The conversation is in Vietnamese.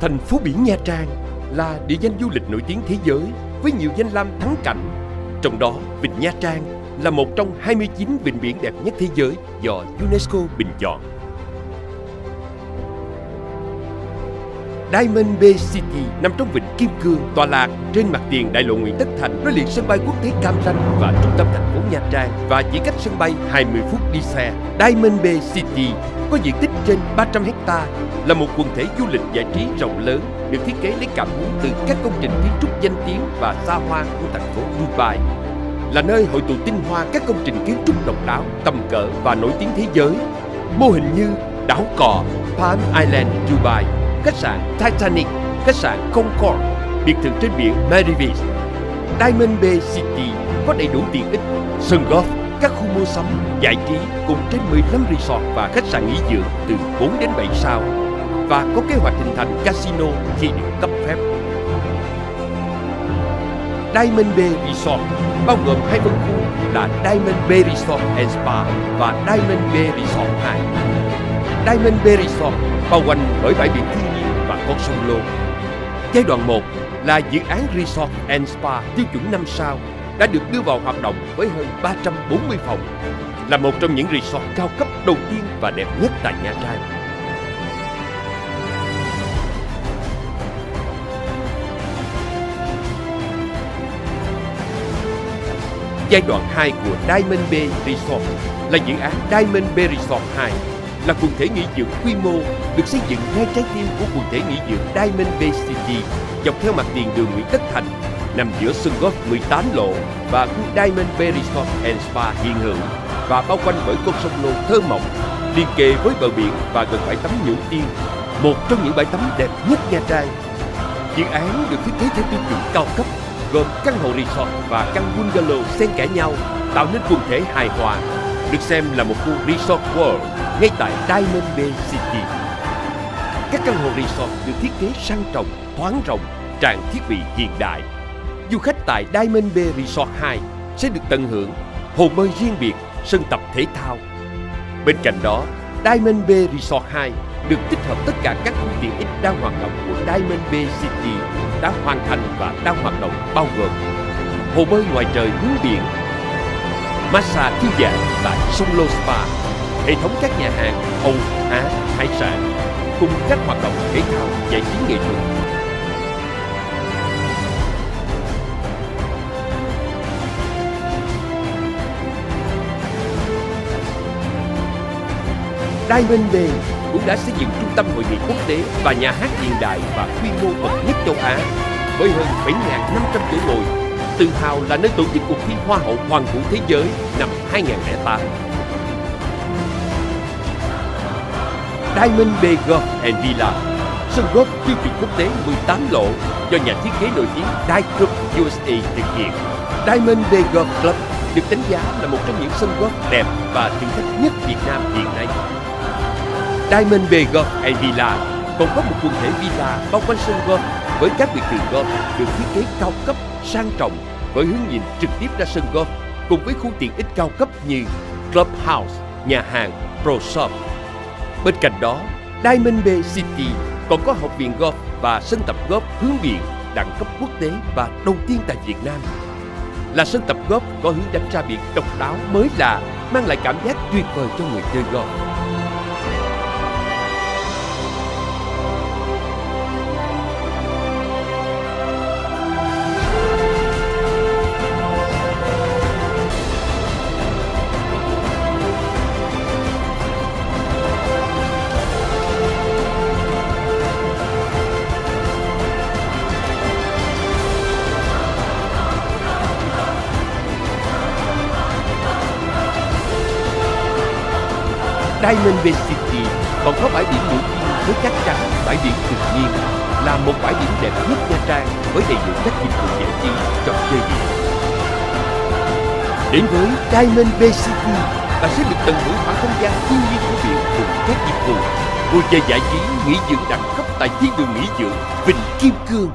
Thành phố biển Nha Trang là địa danh du lịch nổi tiếng thế giới với nhiều danh lam thắng cảnh. Trong đó, Vịnh Nha Trang là một trong 29 vịnh biển đẹp nhất thế giới do UNESCO bình chọn. Diamond Bay City nằm trong vịnh Kim Cương, tọa lạc trên mặt tiền đại lộ Nguyễn Tất Thành, nối liền sân bay quốc tế Cam Ranh và trung tâm thành phố Nha Trang và chỉ cách sân bay 20 phút đi xe. Diamond Bay City có diện tích trên 300 hecta, là một quần thể du lịch giải trí rộng lớn được thiết kế lấy cảm hứng từ các công trình kiến trúc danh tiếng và xa hoa của thành phố Dubai. Là nơi hội tụ tinh hoa các công trình kiến trúc độc đáo, tầm cỡ và nổi tiếng thế giới. Mô hình như đảo cò, Palm Island, Dubai, khách sạn Titanic, khách sạn Concord biệt thự trên biển Maldives. Diamond Bay City có đầy đủ tiện ích, sân golf, các khu mua sắm, giải trí cùng trên 15 resort và khách sạn nghỉ dưỡng từ 4 đến 7 sao và có kế hoạch hình thành casino khi được cấp phép. Diamond Bay Resort bao gồm hai phân khu là Diamond Bay Resort and Spa và Diamond Bay Resort 2. Diamond Bay Resort bao quanh bởi bãi biển thiên nhiên và con sông Lô. Giai đoạn 1 là dự án Resort and Spa tiêu chuẩn 5 sao đã được đưa vào hoạt động với hơn 340 phòng, là một trong những resort cao cấp đầu tiên và đẹp nhất tại Nha Trang. Giai đoạn 2 của Diamond Bay Resort là dự án Diamond Bay Resort 2 là quần thể nghỉ dưỡng quy mô được xây dựng ngay trái tim của quần thể nghỉ dưỡng Diamond Bay City dọc theo mặt tiền đường Nguyễn Tất Thành nằm giữa sân golf 18 lộ và khu Diamond Bay Resort and Spa hiện hữu và bao quanh bởi con sông Lô thơ mộng liên kề với bờ biển và gần bãi tắm Nhữ Tiên, một trong những bãi tắm đẹp nhất Nha Trang. Dự án được thiết kế theo tiêu chuẩn cao cấp, gồm căn hộ resort và căn bungalow xen kẽ nhau, tạo nên quần thể hài hòa, được xem là một khu resort world ngay tại Diamond Bay City. Các căn hộ resort được thiết kế sang trọng, thoáng rộng, trang thiết bị hiện đại. Du khách tại Diamond Bay Resort 2 sẽ được tận hưởng hồ bơi riêng biệt, sân tập thể thao. Bên cạnh đó, Diamond Bay Resort 2 được tích hợp tất cả các phương tiện ích đang hoạt động của Diamond Bay City đã hoàn thành và đang hoạt động bao gồm hồ bơi ngoài trời hướng biển, massage thư giãn tại sông Lô Spa, hệ thống các nhà hàng Âu, Á, hải sản cùng các hoạt động thể thao, giải trí nghệ thuật Diamond Bay cũng đã xây dựng trung tâm hội nghị quốc tế và nhà hát hiện đại và quy mô bậc nhất châu Á với hơn 7.500 chỗ ngồi, tự hào là nơi tổ chức cuộc thi Hoa hậu Hoàng vũ thế giới năm 2008. Diamond Bay Golf and Villa, sân golf tiêu chuẩn quốc tế 18 lỗ do nhà thiết kế nổi tiếng Die Group USA thực hiện. Diamond Bay Golf Club được đánh giá là một trong những sân golf đẹp và thử thách nhất Việt Nam hiện nay. Diamond Bay Golf and Villa còn có một quần thể villa bao quanh sân golf với các biệt thự golf được thiết kế cao cấp, sang trọng với hướng nhìn trực tiếp ra sân golf cùng với khu tiện ích cao cấp như clubhouse, nhà hàng, pro shop. Bên cạnh đó, Diamond Bay City còn có học viện golf và sân tập golf hướng biển đẳng cấp quốc tế và đầu tiên tại Việt Nam. Là sân tập golf có hướng đánh ra biển độc đáo mới lạ, mang lại cảm giác tuyệt vời cho người chơi golf. Diamond Bay City còn có bãi biển nổi tiếng với chắc chắn bãi biển tự nhiên là một bãi biển đẹp nhất Nha Trang với đầy đủ các dịch vụ giải trí trò chơi biển. Đến với Diamond Bay City, bạn sẽ được tận hưởng khoảng không gian thiên nhiên của biển cùng các dịch vụ vui chơi giải trí nghỉ dưỡng đẳng cấp tại thiên đường nghỉ dưỡng Vịnh Kim Cương.